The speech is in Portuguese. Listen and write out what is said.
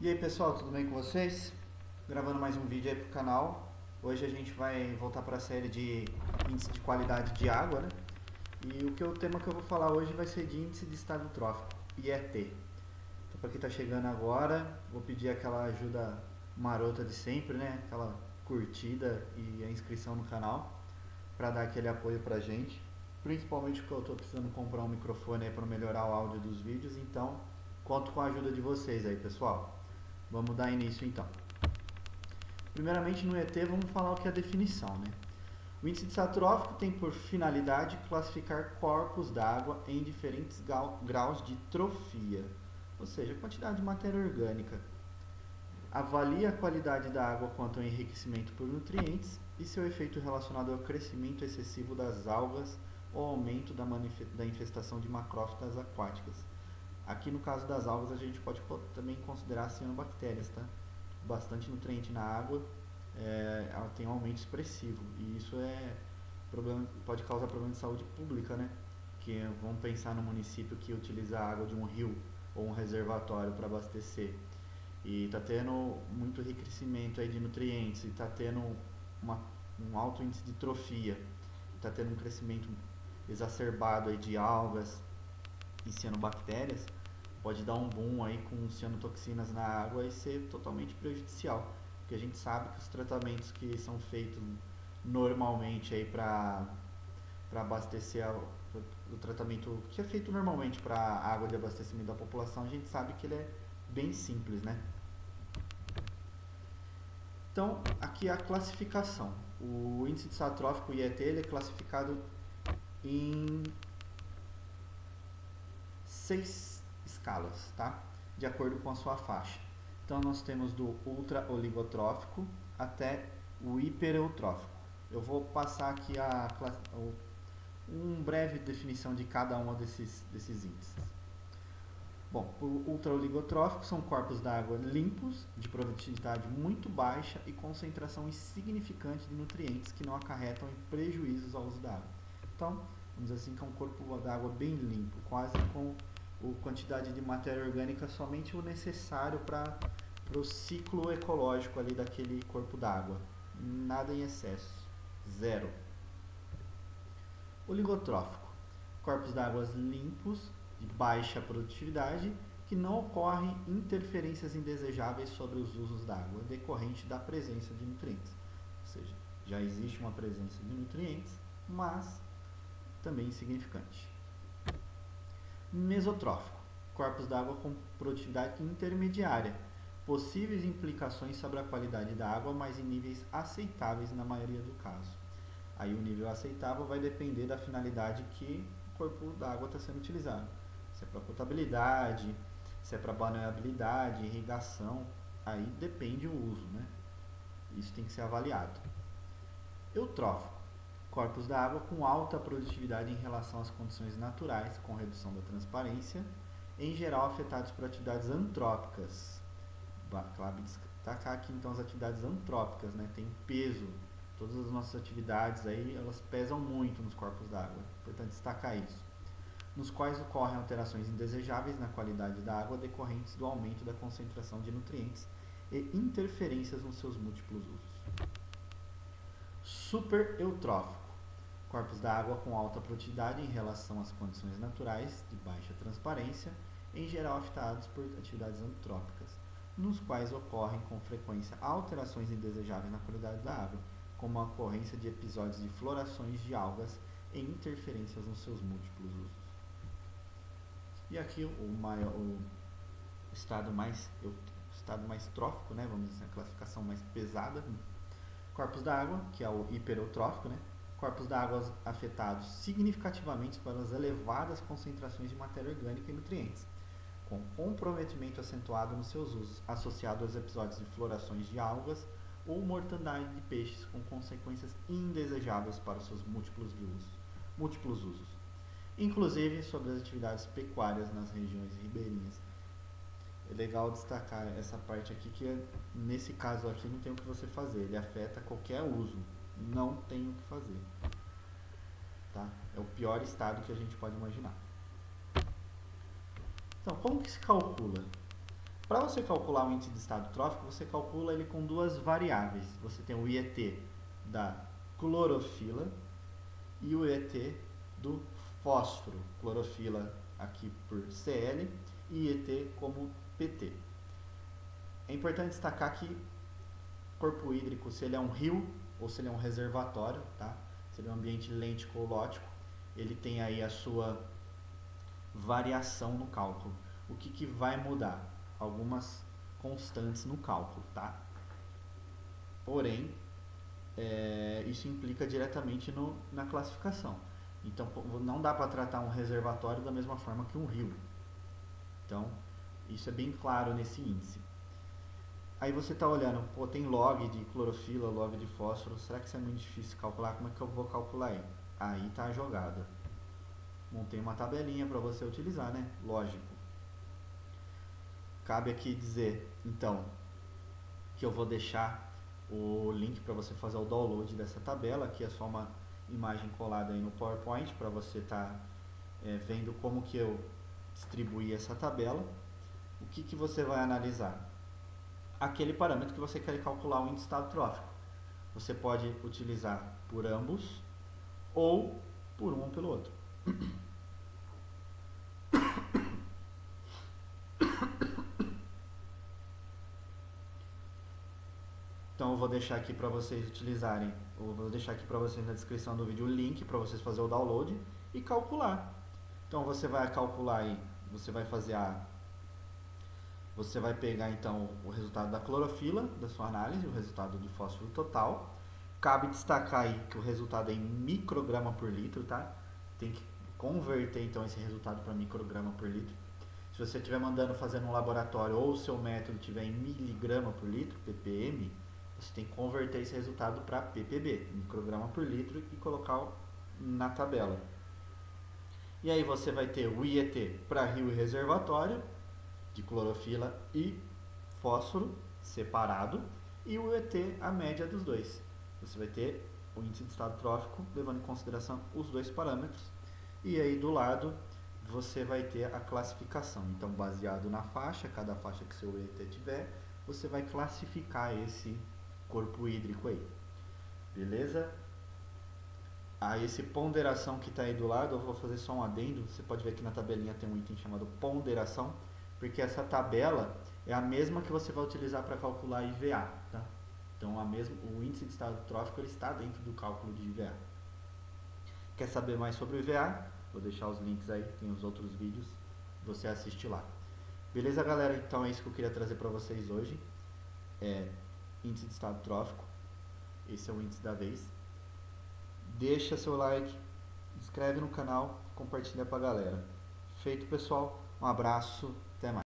E aí pessoal, tudo bem com vocês? Gravando mais um vídeo aí pro canal. Hoje a gente vai voltar para a série de índice de qualidade de água, né? E o, que, o tema que eu vou falar hoje vai ser de índice de estado trófico, IET. Então para quem está chegando agora, vou pedir aquela ajuda marota de sempre, né? Aquela curtida e a inscrição no canal para dar aquele apoio pra gente. Principalmente porque eu estou precisando comprar um microfone para melhorar o áudio dos vídeos, então conto com a ajuda de vocês aí, pessoal. Vamos dar início então. Primeiramente no ET vamos falar o que é a definição, né? O índice de satrófico tem por finalidade classificar corpos d'água em diferentes graus de trofia, ou seja, quantidade de matéria orgânica. Avalia a qualidade da água quanto ao enriquecimento por nutrientes e seu efeito relacionado ao crescimento excessivo das algas ou aumento da, da infestação de macrófitas aquáticas. Aqui no caso das algas a gente pode também considerar cianobactérias, tá? Bastante nutriente na água, é, ela tem um aumento expressivo e isso é problema, pode causar problema de saúde pública, né? Que vamos pensar no município que utiliza a água de um rio ou um reservatório para abastecer e está tendo muito enriquecimento aí de nutrientes e está tendo uma, um alto índice de trofia, está tendo um crescimento exacerbado aí de algas e cianobactérias, pode dar um boom aí com cianotoxinas na água e ser totalmente prejudicial. Porque a gente sabe que os tratamentos que são feitos normalmente aí para abastecer a, o tratamento que é feito normalmente para água de abastecimento da população, a gente sabe que ele é bem simples, né? Então, aqui é a classificação. O índice de satrófico IET ele é classificado em seis escalas, tá? De acordo com a sua faixa. Então nós temos do ultra oligotrófico até o hipereutrófico. Eu vou passar aqui a, um breve definição de cada um desses, desses índices. Bom, o ultraoligotrófico são corpos d'água limpos, de produtividade muito baixa e concentração insignificante de nutrientes que não acarretam prejuízos ao uso da água. Então, vamos dizer assim que é um corpo d'água bem limpo, quase com a quantidade de matéria orgânica somente o necessário para o ciclo ecológico ali daquele corpo d'água. Nada em excesso. Zero. Oligotrófico. Corpos d'água limpos, de baixa produtividade, que não ocorrem interferências indesejáveis sobre os usos da água decorrente da presença de nutrientes. Ou seja, já existe uma presença de nutrientes, mas também insignificante. Mesotrófico, corpos d'água com produtividade intermediária, possíveis implicações sobre a qualidade da água, mas em níveis aceitáveis na maioria do caso. Aí o nível aceitável vai depender da finalidade que o corpo d'água está sendo utilizado. Se é para potabilidade, se é para banhabilidade, irrigação, aí depende o uso, né? Isso tem que ser avaliado. Eutrófico corpos d'água com alta produtividade em relação às condições naturais, com redução da transparência, em geral afetados por atividades antrópicas. Cabe destacar aqui então as atividades antrópicas, né? tem peso. Todas as nossas atividades aí, elas pesam muito nos corpos d'água. Importante destacar isso. Nos quais ocorrem alterações indesejáveis na qualidade da água decorrentes do aumento da concentração de nutrientes e interferências nos seus múltiplos usos. Super corpos d'água com alta produtividade em relação às condições naturais de baixa transparência, em geral afetados por atividades antrópicas, nos quais ocorrem com frequência alterações indesejáveis na qualidade da água, como a ocorrência de episódios de florações de algas e interferências nos seus múltiplos usos. E aqui o, maior, o estado mais o estado mais trófico, né, vamos dizer, a classificação mais pesada, corpos d'água, que é o hiperotrófico, né, corpos d'água afetados significativamente pelas elevadas concentrações de matéria orgânica e nutrientes, com comprometimento acentuado nos seus usos, associado aos episódios de florações de algas ou mortandade de peixes com consequências indesejáveis para os seus múltiplos, usos, múltiplos usos, inclusive sobre as atividades pecuárias nas regiões ribeirinhas. É legal destacar essa parte aqui que nesse caso aqui não tem o que você fazer, ele afeta qualquer uso, não tem o que fazer. Tá? É o pior estado que a gente pode imaginar. Então, como que se calcula? Para você calcular o índice de estado trófico, você calcula ele com duas variáveis. Você tem o IET da clorofila e o IET do fósforo. Clorofila aqui por Cl e IET como PT. É importante destacar que corpo hídrico, se ele é um rio ou se ele é um reservatório, tá? se ele é um ambiente lentico-lótico, ele tem aí a sua variação no cálculo. O que, que vai mudar? Algumas constantes no cálculo, tá? Porém, é, isso implica diretamente no, na classificação. Então, não dá para tratar um reservatório da mesma forma que um rio. Então, isso é bem claro nesse índice. Aí você está olhando, pô, tem log de clorofila, log de fósforo, será que isso é muito difícil calcular? Como é que eu vou calcular aí? Aí está a jogada. Montei uma tabelinha para você utilizar, né? Lógico. Cabe aqui dizer, então, que eu vou deixar o link para você fazer o download dessa tabela. Aqui é só uma imagem colada aí no PowerPoint para você estar tá, é, vendo como que eu distribuí essa tabela. O que, que você vai analisar? Aquele parâmetro que você quer calcular o índice de estado trófico. Você pode utilizar por ambos ou por um ou pelo outro. Então eu vou deixar aqui para vocês utilizarem, eu vou deixar aqui para vocês na descrição do vídeo o link para vocês fazer o download e calcular. Então você vai calcular aí, você vai fazer a você vai pegar então o resultado da clorofila da sua análise, o resultado de fósforo total. Cabe destacar aí que o resultado é em micrograma por litro, tá? Tem que converter então esse resultado para micrograma por litro. Se você estiver mandando fazer no laboratório ou o seu método estiver em miligrama por litro, ppm, você tem que converter esse resultado para ppb, micrograma por litro, e colocar na tabela. E aí você vai ter o IET para rio e reservatório, de clorofila e fósforo, separado, e o ET, a média dos dois. Você vai ter o índice de estado trófico, levando em consideração os dois parâmetros. E aí do lado você vai ter a classificação. Então, baseado na faixa, cada faixa que seu ET tiver, você vai classificar esse corpo hídrico aí. Beleza? A esse ponderação que está aí do lado, eu vou fazer só um adendo. Você pode ver que na tabelinha tem um item chamado ponderação, porque essa tabela é a mesma que você vai utilizar para calcular IVA. Tá? Então, a mesma, o índice de estado trófico ele está dentro do cálculo de IVA. Quer saber mais sobre o IVA? Vou deixar os links aí, tem os outros vídeos, você assiste lá. Beleza, galera? Então é isso que eu queria trazer para vocês hoje. É, índice de estado trófico. Esse é o índice da vez. Deixa seu like, inscreve no canal, compartilha pra galera. Feito, pessoal. Um abraço, até mais.